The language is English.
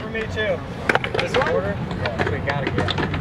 For me too. This order? Yeah, we gotta get.